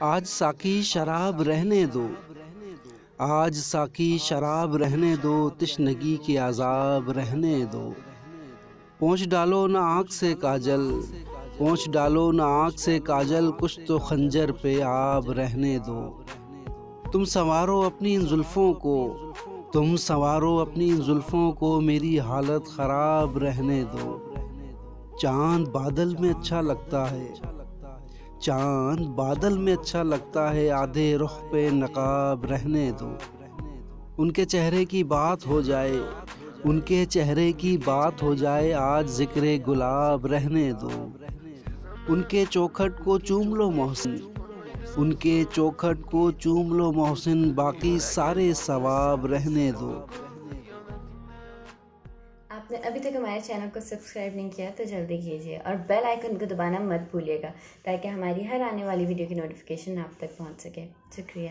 آج ساکی شراب رہنے دو۔ آج ساکی شراب رہنے دو، تشنگی کے عذاب رہنے دو۔ پہنچ ڈالو نہ آنکھ سے کاجل پہنچ ڈالو نہ آنکھ سے کاجل کچھ تو خنجر پہ آب رہنے دو۔ تم سنوارو اپنی ان زلفوں کو، تم سنوارو اپنی ان زلفوں کو، میری حالت خراب رہنے دو۔ چاند بادل میں اچھا لگتا ہے۔ چاند بادل میں اچھا لگتا ہے، آدھے رخ پہ نقاب رہنے دو۔ ان کے چہرے کی بات ہو جائے، ان کے چہرے کی بات ہو جائے، آج ذکر گلاب رہنے دو۔ ان کے چوکھٹ کو چوم لو محسن، ان کے چوکھٹ کو چوم لو محسن، باقی سارے ثواب رہنے دو۔ آپ نے ابھی تک ہمارے چینل کو سبسکرائب نہیں کیا تو جلدی کیجیے اور بیل آئیکن کو دبانا مت بھولیے گا تاکہ ہماری ہر آنے والی ویڈیو کی نوٹیفیکیشن آپ تک پہنچ سکے۔ شکریہ۔